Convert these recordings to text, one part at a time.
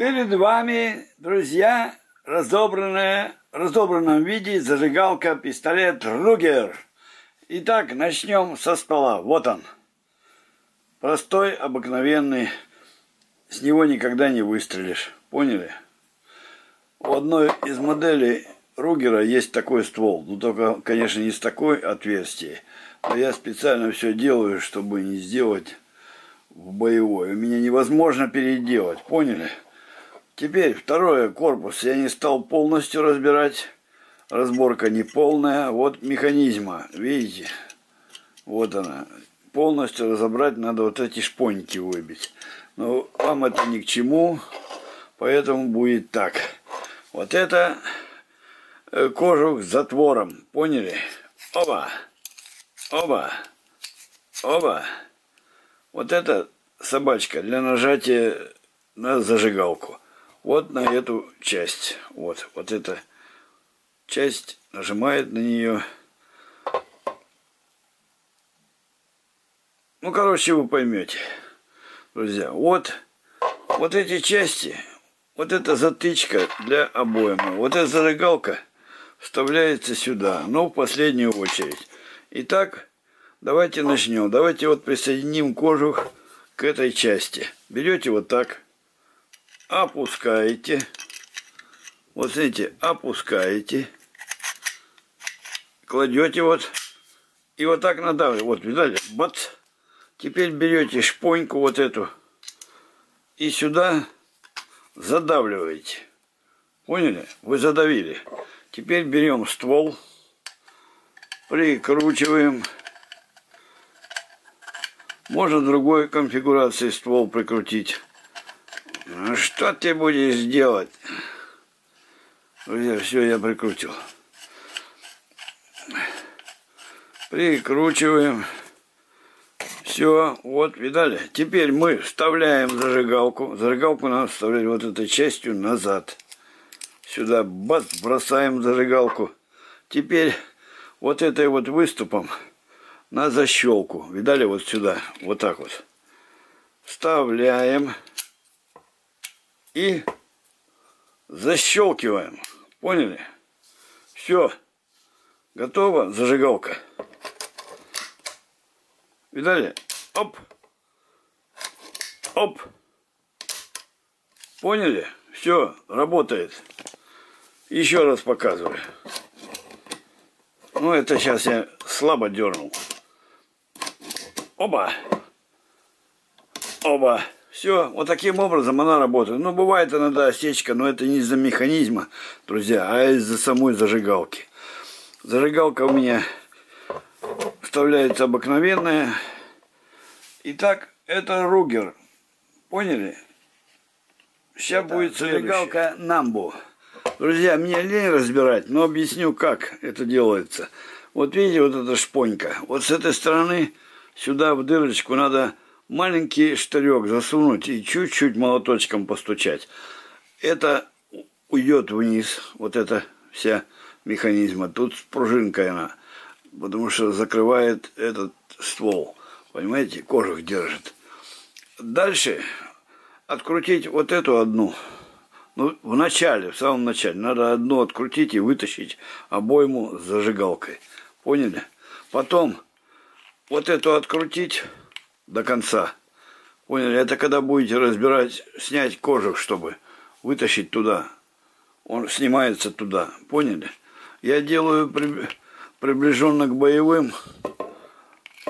Перед вами, друзья, разобранная, в разобранном виде зажигалка пистолет Ругер. Итак, начнем со стола. Вот он. Простой, обыкновенный. С него никогда не выстрелишь. Поняли? У одной из моделей Ругера есть такой ствол. Ну, только, конечно, не с такой отверстием. Но я специально все делаю, чтобы не сделать в боевой. У меня невозможно переделать. Поняли? Теперь второе, корпус. Я не стал полностью разбирать. Разборка не полная. Вот механизма. Видите? Вот она. Полностью разобрать надо вот эти шпоньки выбить. Но вам это ни к чему. Поэтому будет так. Вот это э, кожух с затвором. Поняли? Оба. Оба. Оба. Вот это собачка для нажатия на зажигалку вот на эту часть. Вот, вот эта часть нажимает на нее. Ну, короче, вы поймете, друзья. Вот, вот эти части, вот эта затычка для обоймы, вот эта зажигалка вставляется сюда, но в последнюю очередь. Итак, давайте начнем. Давайте вот присоединим кожух к этой части. Берете вот так опускаете. Вот смотрите, опускаете. Кладете вот. И вот так надавливаете. Вот, видали? Бац. Теперь берете шпоньку вот эту. И сюда задавливаете. Поняли? Вы задавили. Теперь берем ствол. Прикручиваем. Можно другой конфигурации ствол прикрутить. Ну что ты будешь делать? Друзья, все, я прикрутил. Прикручиваем. Все, вот, видали? Теперь мы вставляем зажигалку. Зажигалку надо вставлять вот этой частью назад. Сюда бац, бросаем зажигалку. Теперь вот этой вот выступом на защелку. Видали, вот сюда, вот так вот. Вставляем и защелкиваем. Поняли? Все. Готово. Зажигалка. Видали? Оп. Оп. Поняли? Все, работает. Еще раз показываю. Ну, это сейчас я слабо дернул. Оба. Оба. Все, вот таким образом она работает. Ну, бывает иногда осечка, но это не из-за механизма, друзья, а из-за самой зажигалки. Зажигалка у меня вставляется обыкновенная. Итак, это Ругер. Поняли? Сейчас так, будет зажигалка Намбу. Друзья, мне лень разбирать, но объясню, как это делается. Вот видите, вот эта шпонька. Вот с этой стороны сюда в дырочку надо маленький штырек засунуть и чуть-чуть молоточком постучать. Это уйдет вниз, вот эта вся механизма. Тут с пружинкой она, потому что закрывает этот ствол. Понимаете, кожух держит. Дальше открутить вот эту одну. Ну, в начале, в самом начале, надо одну открутить и вытащить обойму с зажигалкой. Поняли? Потом вот эту открутить до конца. Поняли? Это когда будете разбирать, снять кожух, чтобы вытащить туда. Он снимается туда. Поняли? Я делаю при, приближенно к боевым,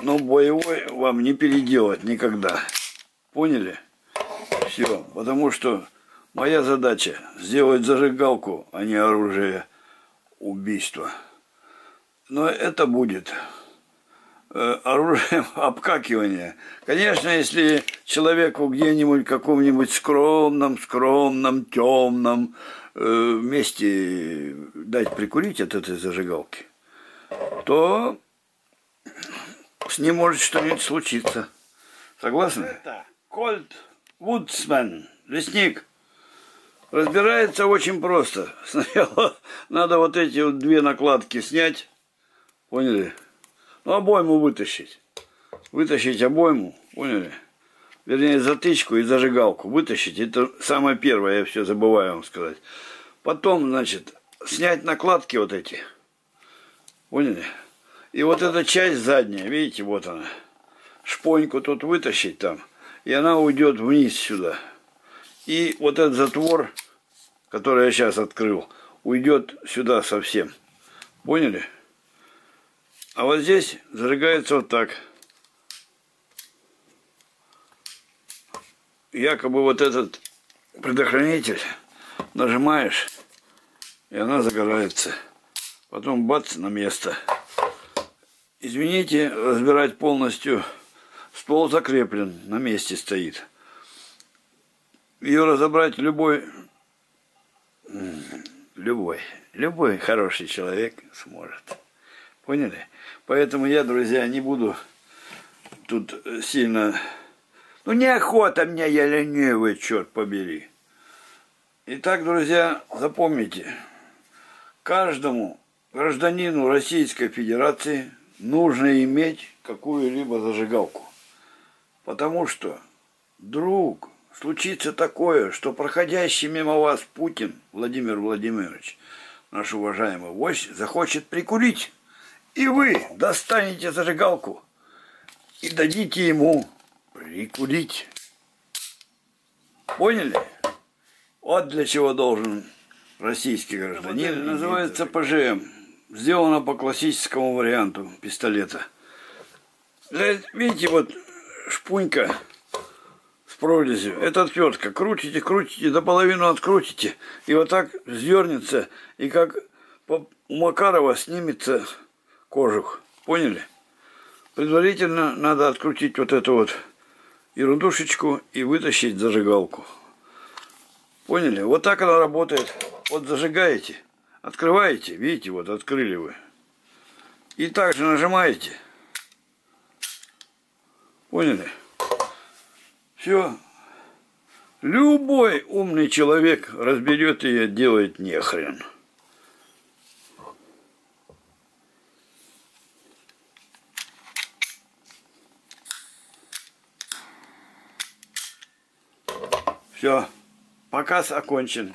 но боевой вам не переделать никогда. Поняли? Все. Потому что моя задача сделать зажигалку, а не оружие убийства. Но это будет оружием обкакивания. Конечно, если человеку где-нибудь каком-нибудь скромном, скромном, темном э, месте дать прикурить от этой зажигалки, то с ним может что-нибудь случиться. Согласны? Это Кольт Вудсмен, лесник. Разбирается очень просто. Сначала надо вот эти вот две накладки снять. Поняли? Ну, обойму вытащить. Вытащить обойму, поняли? вернее затычку и зажигалку вытащить. Это самое первое, я все забываю вам сказать. Потом, значит, снять накладки вот эти. Поняли? И вот эта часть задняя, видите, вот она. Шпоньку тут вытащить там. И она уйдет вниз сюда. И вот этот затвор, который я сейчас открыл, уйдет сюда совсем. Поняли? А вот здесь зажигается вот так. Якобы вот этот предохранитель нажимаешь, и она загорается. Потом бац на место. Извините, разбирать полностью. Ствол закреплен, на месте стоит. Ее разобрать любой, любой, любой хороший человек сможет. Поняли? Поэтому я, друзья, не буду тут сильно... Ну, неохота мне, я ленивый, черт побери. Итак, друзья, запомните, каждому гражданину Российской Федерации нужно иметь какую-либо зажигалку. Потому что, друг, случится такое, что проходящий мимо вас Путин Владимир Владимирович, наш уважаемый вождь, захочет прикурить. И вы достанете зажигалку и дадите ему прикурить. Поняли? Вот для чего должен российский гражданин. Называется ПЖМ. Сделано по классическому варианту пистолета. Видите, вот шпунька с прорезью. Это отвертка. Крутите, крутите, до половины открутите. И вот так сдернется. И как у Макарова снимется кожух. Поняли? Предварительно надо открутить вот эту вот ерундушечку и вытащить зажигалку. Поняли? Вот так она работает. Вот зажигаете, открываете, видите, вот открыли вы. И также нажимаете. Поняли? Все. Любой умный человек разберет ее, делает нехрен. Все, показ окончен.